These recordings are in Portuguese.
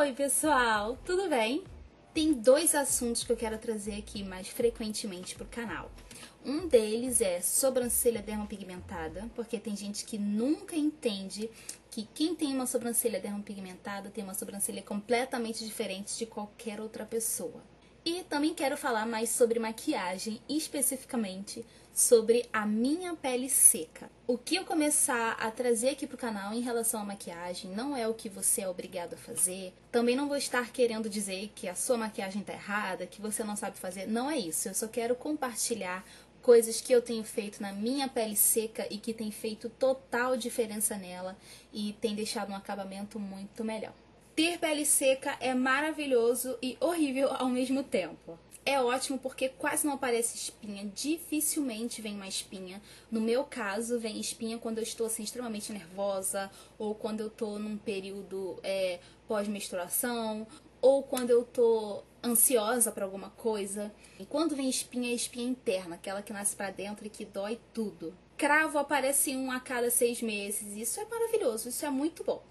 Oi, pessoal, tudo bem? Tem dois assuntos que eu quero trazer aqui mais frequentemente pro canal. Um deles é sobrancelha dermopigmentada, porque tem gente que nunca entende que quem tem uma sobrancelha dermopigmentada tem uma sobrancelha completamente diferente de qualquer outra pessoa. E também quero falar mais sobre maquiagem, especificamente sobre a minha pele seca. O que eu começar a trazer aqui pro canal em relação à maquiagem não é o que você é obrigado a fazer. Também não vou estar querendo dizer que a sua maquiagem tá errada, que você não sabe fazer. Não é isso. Eu só quero compartilhar coisas que eu tenho feito na minha pele seca e que tem feito total diferença nela e tem deixado um acabamento muito melhor. Ter pele seca é maravilhoso e horrível ao mesmo tempo. É ótimo porque quase não aparece espinha, dificilmente vem uma espinha. No meu caso, vem espinha quando eu estou assim, extremamente nervosa, ou quando eu estou num período é, pós-menstruação, ou quando eu estou ansiosa para alguma coisa. E quando vem espinha, é espinha interna, aquela que nasce para dentro e que dói tudo. Cravo aparece um a cada seis meses. Isso é maravilhoso, isso é muito bom.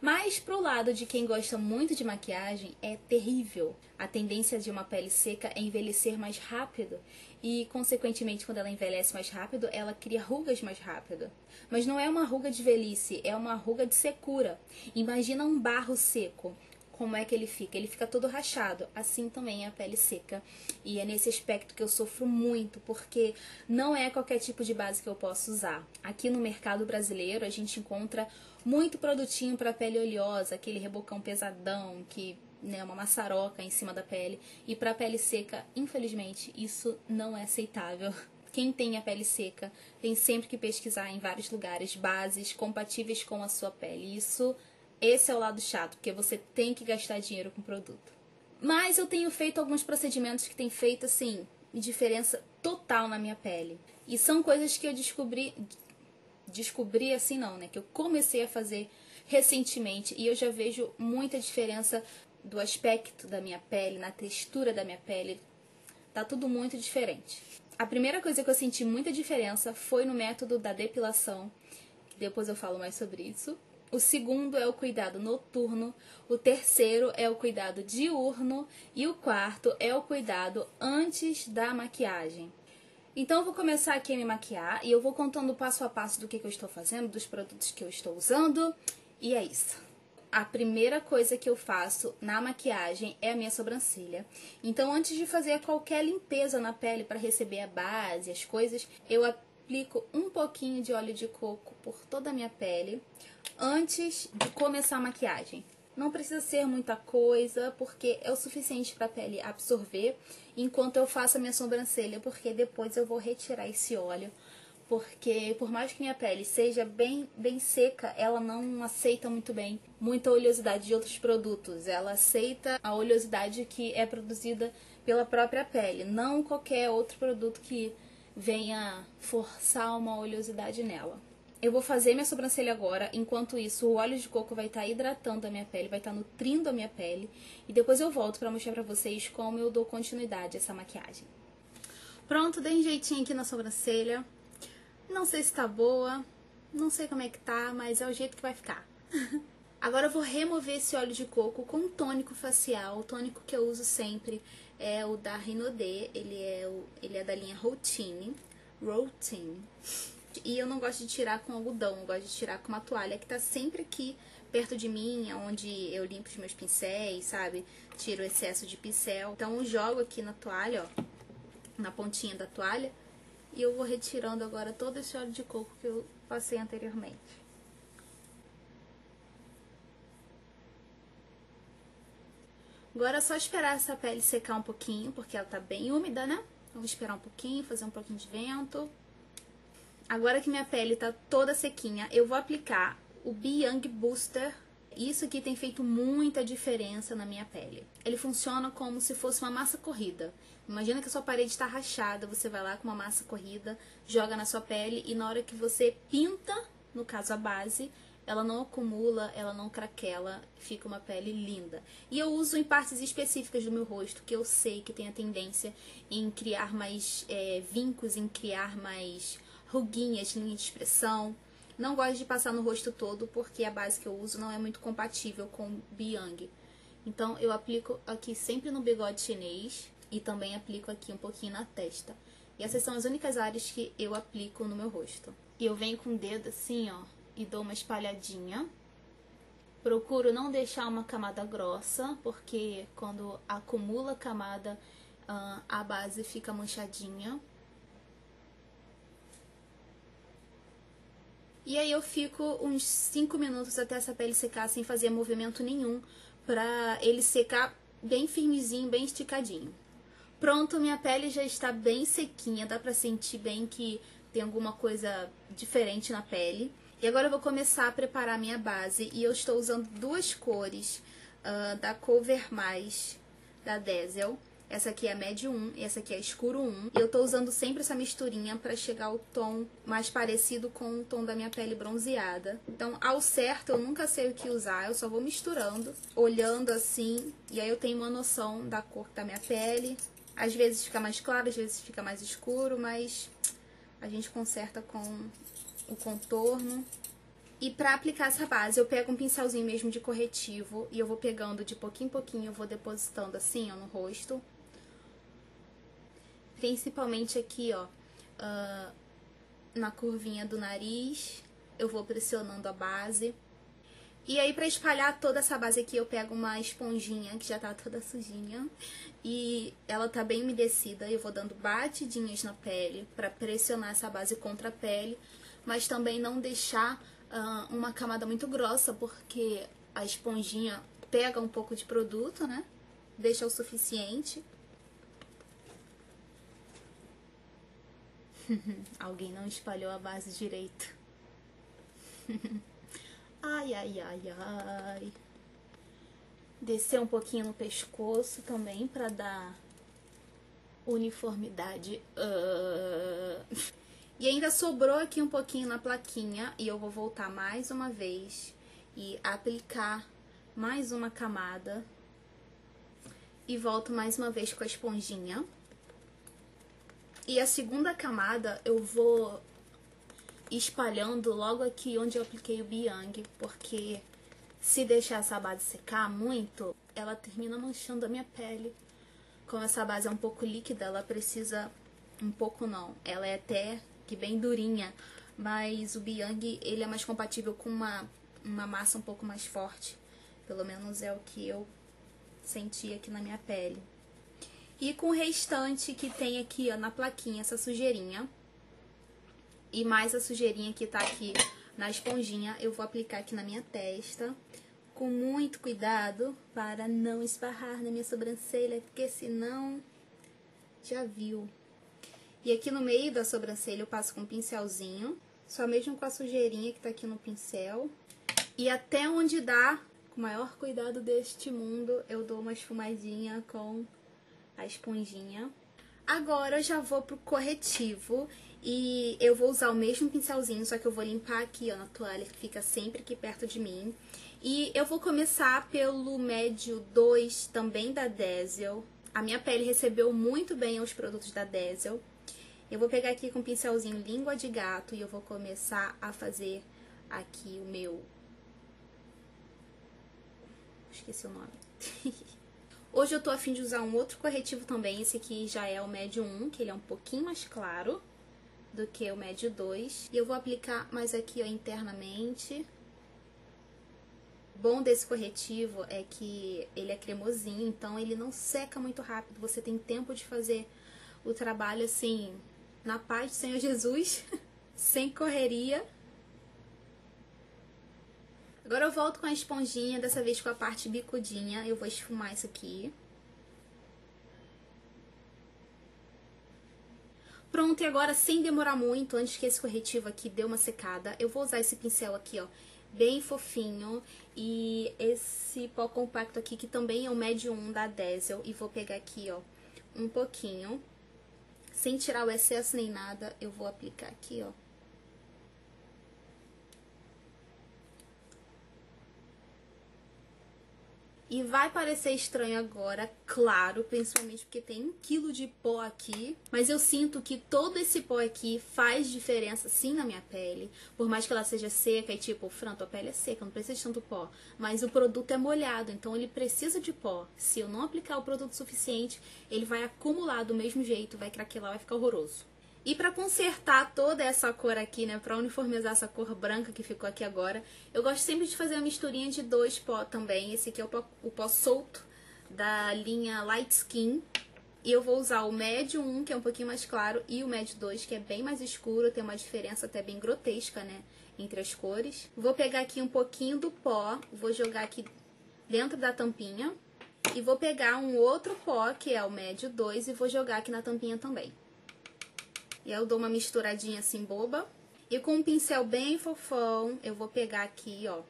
Mas pro lado de quem gosta muito de maquiagem, é terrível. A tendência de uma pele seca é envelhecer mais rápido e, consequentemente, quando ela envelhece mais rápido, ela cria rugas mais rápido. Mas não é uma ruga de velhice, é uma ruga de secura. Imagina um barro seco como é que ele fica? Ele fica todo rachado. Assim também é a pele seca. E é nesse aspecto que eu sofro muito, porque não é qualquer tipo de base que eu posso usar. Aqui no mercado brasileiro a gente encontra muito produtinho para pele oleosa, aquele rebocão pesadão que né, uma maçaroca em cima da pele. E para pele seca, infelizmente, isso não é aceitável. Quem tem a pele seca tem sempre que pesquisar em vários lugares bases compatíveis com a sua pele. Isso esse é o lado chato, porque você tem que gastar dinheiro com produto. Mas eu tenho feito alguns procedimentos que têm feito, assim, diferença total na minha pele. E são coisas que eu descobri. Descobri assim, não, né? Que eu comecei a fazer recentemente e eu já vejo muita diferença do aspecto da minha pele, na textura da minha pele. Tá tudo muito diferente. A primeira coisa que eu senti muita diferença foi no método da depilação. Depois eu falo mais sobre isso. O segundo é o cuidado noturno, o terceiro é o cuidado diurno e o quarto é o cuidado antes da maquiagem. Então eu vou começar aqui a me maquiar e eu vou contando passo a passo do que, que eu estou fazendo, dos produtos que eu estou usando e é isso. A primeira coisa que eu faço na maquiagem é a minha sobrancelha. Então, antes de fazer qualquer limpeza na pele para receber a base, as coisas, eu aplico um pouquinho de óleo de coco por toda a minha pele antes de começar a maquiagem. Não precisa ser muita coisa, porque é o suficiente para a pele absorver enquanto eu faço a minha sobrancelha, porque depois eu vou retirar esse óleo. Porque por mais que minha pele seja bem, bem seca, ela não aceita muito bem muita oleosidade de outros produtos. Ela aceita a oleosidade que é produzida pela própria pele, não qualquer outro produto que venha forçar uma oleosidade nela. Eu vou fazer minha sobrancelha agora, enquanto isso o óleo de coco vai estar tá hidratando a minha pele, vai estar tá nutrindo a minha pele. E depois eu volto para mostrar pra vocês como eu dou continuidade a essa maquiagem. Pronto, dei um jeitinho aqui na sobrancelha. Não sei se tá boa, não sei como é que tá, mas é o jeito que vai ficar. Agora eu vou remover esse óleo de coco com um tônico facial. O tônico que eu uso sempre é o da Rinodê, ele é, o, ele é da linha Routine. Routine. E eu não gosto de tirar com algodão, eu gosto de tirar com uma toalha que tá sempre aqui perto de mim, onde eu limpo os meus pincéis, sabe? Tiro o excesso de pincel. Então eu jogo aqui na toalha, ó, na pontinha da toalha, e eu vou retirando agora todo esse óleo de coco que eu passei anteriormente. Agora é só esperar essa pele secar um pouquinho, porque ela tá bem úmida, né? Vou esperar um pouquinho, fazer um pouquinho de vento. Agora que minha pele tá toda sequinha, eu vou aplicar o Young Booster. Isso aqui tem feito muita diferença na minha pele. Ele funciona como se fosse uma massa corrida. Imagina que a sua parede está rachada, você vai lá com uma massa corrida, joga na sua pele e na hora que você pinta, no caso a base, ela não acumula, ela não craquela, fica uma pele linda. E eu uso em partes específicas do meu rosto, que eu sei que tem a tendência em criar mais é, vincos, em criar mais ruguinhas, linha de expressão. Não gosto de passar no rosto todo porque a base que eu uso não é muito compatível com Biang. Então eu aplico aqui sempre no bigode chinês e também aplico aqui um pouquinho na testa. E essas são as únicas áreas que eu aplico no meu rosto. E eu venho com o dedo assim, ó, e dou uma espalhadinha. Procuro não deixar uma camada grossa, porque quando acumula camada, uh, a base fica manchadinha. E aí eu fico uns 5 minutos até essa pele secar sem fazer movimento nenhum, pra ele secar bem firmezinho, bem esticadinho. Pronto, minha pele já está bem sequinha, dá pra sentir bem que tem alguma coisa diferente na pele. E agora eu vou começar a preparar minha base e eu estou usando duas cores uh, da Cover Mais da Diesel. Essa aqui é médio 1 e essa aqui é escuro 1. E eu tô usando sempre essa misturinha para chegar ao tom mais parecido com o tom da minha pele bronzeada. Então, ao certo, eu nunca sei o que usar, eu só vou misturando, olhando assim, e aí eu tenho uma noção da cor da minha pele, às vezes fica mais claro, às vezes fica mais escuro, mas a gente conserta com o contorno. E pra aplicar essa base, eu pego um pincelzinho mesmo de corretivo e eu vou pegando de pouquinho em pouquinho, eu vou depositando assim, ó, no rosto. Principalmente aqui, ó, uh, na curvinha do nariz, eu vou pressionando a base. E aí, pra espalhar toda essa base aqui, eu pego uma esponjinha que já tá toda sujinha. E ela tá bem umedecida. Eu vou dando batidinhas na pele pra pressionar essa base contra a pele. Mas também não deixar uh, uma camada muito grossa, porque a esponjinha pega um pouco de produto, né? Deixa o suficiente. Alguém não espalhou a base direito. Ai, ai, ai, ai. Descer um pouquinho no pescoço também para dar uniformidade. Uh. E ainda sobrou aqui um pouquinho na plaquinha e eu vou voltar mais uma vez e aplicar mais uma camada. E volto mais uma vez com a esponjinha. E a segunda camada eu vou espalhando logo aqui onde eu apliquei o Biang, porque se deixar essa base secar muito, ela termina manchando a minha pele. Como essa base é um pouco líquida, ela precisa um pouco não, ela é até que bem durinha, mas o Biang ele é mais compatível com uma, uma massa um pouco mais forte. Pelo menos é o que eu senti aqui na minha pele. E com o restante que tem aqui ó, na plaquinha, essa sujeirinha, e mais a sujeirinha que tá aqui na esponjinha, eu vou aplicar aqui na minha testa. Com muito cuidado para não esbarrar na minha sobrancelha, porque senão já viu. E aqui no meio da sobrancelha eu passo com um pincelzinho, só mesmo com a sujeirinha que tá aqui no pincel. E até onde dá, com o maior cuidado deste mundo, eu dou uma esfumadinha com a esponjinha. Agora eu já vou pro corretivo e eu vou usar o mesmo pincelzinho, só que eu vou limpar aqui, ó, na toalha, que fica sempre aqui perto de mim. E eu vou começar pelo médio 2, também da Diesel. A minha pele recebeu muito bem os produtos da Diesel. Eu vou pegar aqui com o pincelzinho língua de gato e eu vou começar a fazer aqui o meu... Esqueci o nome. Hoje eu tô afim de usar um outro corretivo também, esse aqui já é o médio 1, que ele é um pouquinho mais claro do que o médio 2. E eu vou aplicar mais aqui ó, internamente. bom desse corretivo é que ele é cremosinho, então ele não seca muito rápido. Você tem tempo de fazer o trabalho assim, na paz do Senhor Jesus, sem correria. Agora eu volto com a esponjinha, dessa vez com a parte bicudinha. Eu vou esfumar isso aqui. Pronto, e agora sem demorar muito, antes que esse corretivo aqui dê uma secada, eu vou usar esse pincel aqui, ó, bem fofinho, e esse pó compacto aqui, que também é o médio 1 da Diesel, e vou pegar aqui, ó, um pouquinho, sem tirar o excesso nem nada, eu vou aplicar aqui, ó. E vai parecer estranho agora, claro, principalmente porque tem um quilo de pó aqui. Mas eu sinto que todo esse pó aqui faz diferença sim na minha pele. Por mais que ela seja seca e tipo, Fran, tua pele é seca, não precisa de tanto pó. Mas o produto é molhado, então ele precisa de pó. Se eu não aplicar o produto suficiente, ele vai acumular do mesmo jeito, vai craquelar, vai ficar horroroso. E para consertar toda essa cor aqui, né, para uniformizar essa cor branca que ficou aqui agora, eu gosto sempre de fazer uma misturinha de dois pó também. Esse aqui é o pó, o pó solto da linha Light Skin. E eu vou usar o médio 1, que é um pouquinho mais claro, e o médio 2, que é bem mais escuro, tem uma diferença até bem grotesca, né, entre as cores. Vou pegar aqui um pouquinho do pó, vou jogar aqui dentro da tampinha. E vou pegar um outro pó, que é o médio 2, e vou jogar aqui na tampinha também. E eu dou uma misturadinha assim boba. E com um pincel bem fofão, eu vou pegar aqui, ó.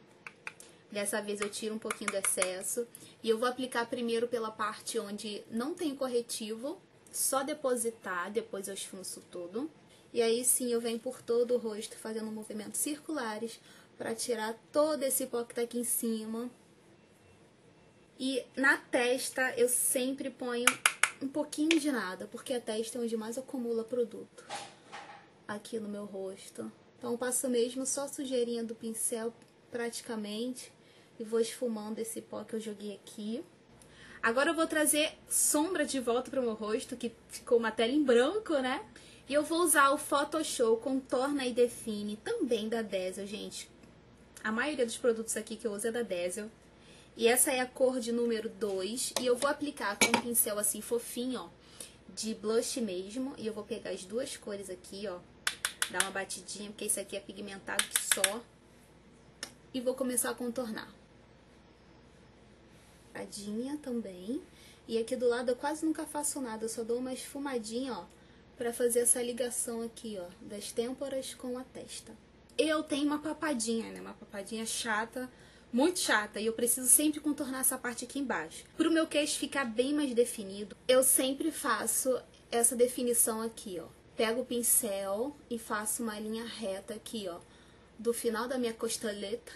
Dessa vez eu tiro um pouquinho do excesso. E eu vou aplicar primeiro pela parte onde não tem corretivo. Só depositar, depois eu esfunço tudo. E aí sim eu venho por todo o rosto fazendo movimentos circulares para tirar todo esse pó que tá aqui em cima. E na testa eu sempre ponho um pouquinho de nada, porque a testa é onde mais acumula produto aqui no meu rosto. Então passo mesmo só sujeirinha do pincel praticamente e vou esfumando esse pó que eu joguei aqui. Agora eu vou trazer sombra de volta para o meu rosto, que ficou uma tela em branco, né? E eu vou usar o Photoshop Contorna e Define, também da Diesel, gente. A maioria dos produtos aqui que eu uso é da Diesel. E essa é a cor de número 2. E eu vou aplicar com um pincel assim fofinho, ó. De blush mesmo. E eu vou pegar as duas cores aqui, ó. Dar uma batidinha, porque esse aqui é pigmentado só. E vou começar a contornar. Tadinha também. E aqui do lado eu quase nunca faço nada. Eu só dou uma esfumadinha, ó. Pra fazer essa ligação aqui, ó. Das têmporas com a testa. Eu tenho uma papadinha, né? Uma papadinha chata muito chata e eu preciso sempre contornar essa parte aqui embaixo. Para o meu queixo ficar bem mais definido, eu sempre faço essa definição aqui, ó. Pego o pincel e faço uma linha reta aqui, ó, do final da minha costeleta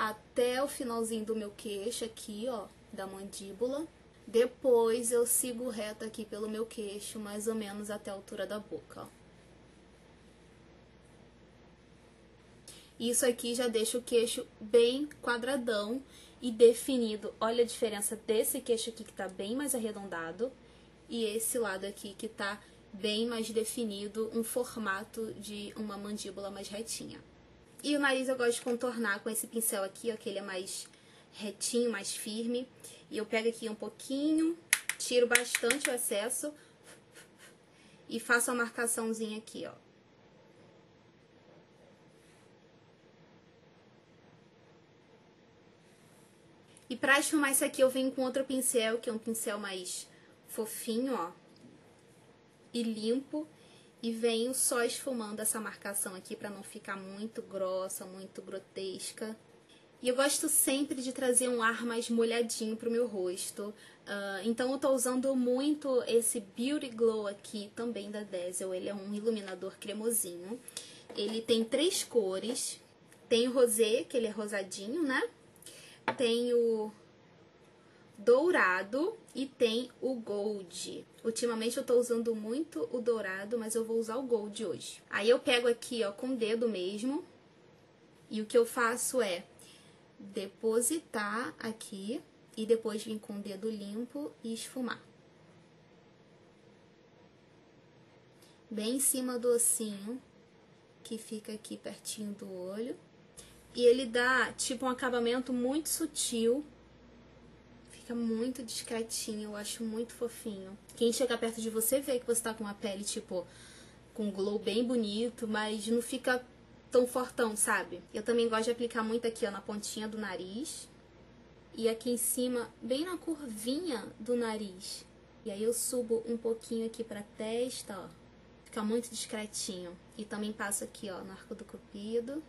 até o finalzinho do meu queixo aqui, ó, da mandíbula. Depois eu sigo reto aqui pelo meu queixo, mais ou menos até a altura da boca, ó. Isso aqui já deixa o queixo bem quadradão e definido. Olha a diferença desse queixo aqui que tá bem mais arredondado e esse lado aqui que tá bem mais definido, um formato de uma mandíbula mais retinha. E o nariz eu gosto de contornar com esse pincel aqui, ó, que ele é mais retinho, mais firme. E eu pego aqui um pouquinho, tiro bastante o excesso e faço a marcaçãozinha aqui, ó. E pra esfumar isso aqui eu venho com outro pincel, que é um pincel mais fofinho, ó. E limpo. E venho só esfumando essa marcação aqui pra não ficar muito grossa, muito grotesca. E eu gosto sempre de trazer um ar mais molhadinho pro meu rosto. Uh, então eu tô usando muito esse Beauty Glow aqui, também da Diesel. Ele é um iluminador cremosinho. Ele tem três cores. Tem o rosé, que ele é rosadinho, né? Tem o dourado e tem o gold. Ultimamente eu tô usando muito o dourado, mas eu vou usar o gold hoje. Aí eu pego aqui, ó, com o dedo mesmo. E o que eu faço é depositar aqui e depois vir com o dedo limpo e esfumar. Bem em cima do ossinho, que fica aqui pertinho do olho. E ele dá, tipo, um acabamento muito sutil. Fica muito discretinho, eu acho muito fofinho. Quem chega perto de você vê que você tá com uma pele, tipo, com glow bem bonito, mas não fica tão fortão, sabe? Eu também gosto de aplicar muito aqui, ó, na pontinha do nariz. E aqui em cima, bem na curvinha do nariz. E aí eu subo um pouquinho aqui pra testa, ó. Fica muito discretinho. E também passo aqui, ó, no arco do cupido.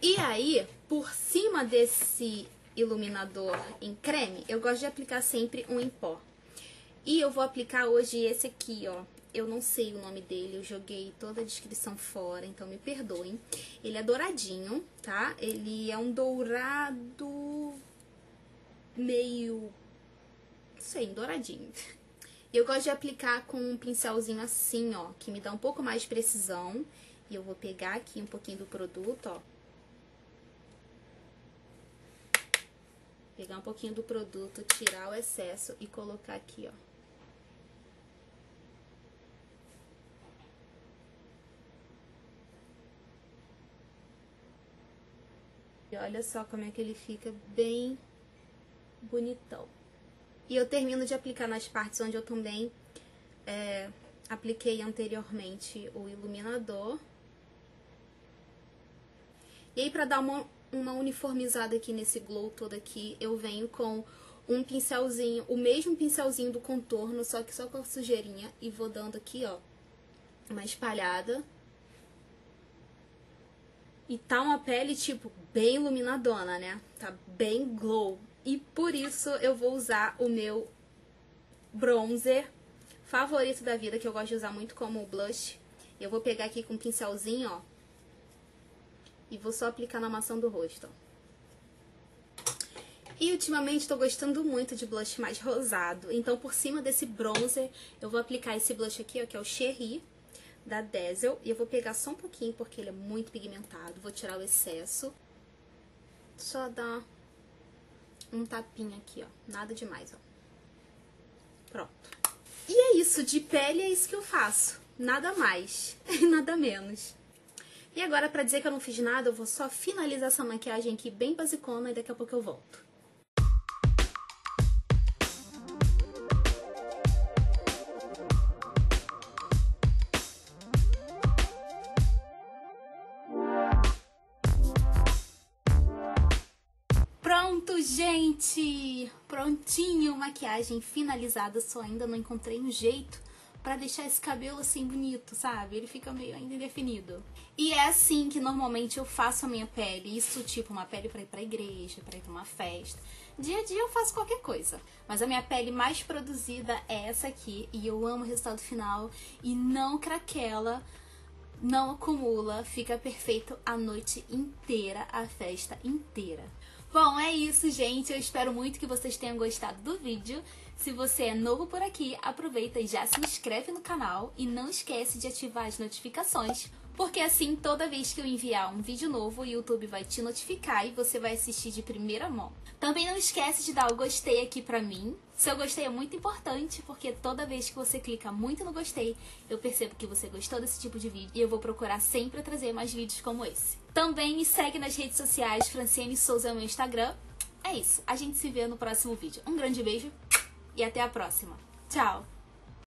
E aí, por cima desse iluminador em creme, eu gosto de aplicar sempre um em pó. E eu vou aplicar hoje esse aqui, ó. Eu não sei o nome dele, eu joguei toda a descrição fora, então me perdoem. Ele é douradinho, tá? Ele é um dourado meio, não sei, douradinho. Eu gosto de aplicar com um pincelzinho assim, ó, que me dá um pouco mais de precisão. E eu vou pegar aqui um pouquinho do produto, ó. Pegar um pouquinho do produto, tirar o excesso e colocar aqui, ó. E olha só como é que ele fica bem bonitão. E eu termino de aplicar nas partes onde eu também é, apliquei anteriormente o iluminador. E aí, pra dar uma uma uniformizada aqui nesse glow todo aqui, eu venho com um pincelzinho, o mesmo pincelzinho do contorno, só que só com a sujeirinha, e vou dando aqui, ó, uma espalhada. E tá uma pele, tipo, bem iluminadona, né? Tá bem glow. E por isso eu vou usar o meu bronzer favorito da vida, que eu gosto de usar muito como blush. Eu vou pegar aqui com um pincelzinho, ó, e vou só aplicar na maçã do rosto. E ultimamente estou gostando muito de blush mais rosado. Então, por cima desse bronzer, eu vou aplicar esse blush aqui, ó, que é o Cherry, da Dazzle. E eu vou pegar só um pouquinho, porque ele é muito pigmentado. Vou tirar o excesso. Só dar um tapinha aqui, ó. Nada demais, ó. Pronto. E é isso, de pele é isso que eu faço. Nada mais nada menos. E agora, pra dizer que eu não fiz nada, eu vou só finalizar essa maquiagem aqui bem basicona e daqui a pouco eu volto. Pronto, gente! Prontinho, maquiagem finalizada, só ainda não encontrei um jeito para deixar esse cabelo assim bonito, sabe? Ele fica meio ainda indefinido. E é assim que normalmente eu faço a minha pele. Isso, tipo, uma pele para ir pra igreja, para ir pra uma festa. Dia a dia eu faço qualquer coisa. Mas a minha pele mais produzida é essa aqui. E eu amo o resultado final. E não craquela, não acumula. Fica perfeito a noite inteira, a festa inteira. Bom, é isso, gente. Eu espero muito que vocês tenham gostado do vídeo. Se você é novo por aqui, aproveita e já se inscreve no canal e não esquece de ativar as notificações, porque assim toda vez que eu enviar um vídeo novo, o YouTube vai te notificar e você vai assistir de primeira mão. Também não esquece de dar o gostei aqui pra mim. Seu gostei é muito importante, porque toda vez que você clica muito no gostei, eu percebo que você gostou desse tipo de vídeo e eu vou procurar sempre trazer mais vídeos como esse. Também me segue nas redes sociais, Franciane Souza é o meu Instagram. É isso, a gente se vê no próximo vídeo. Um grande beijo e até a próxima. Tchau!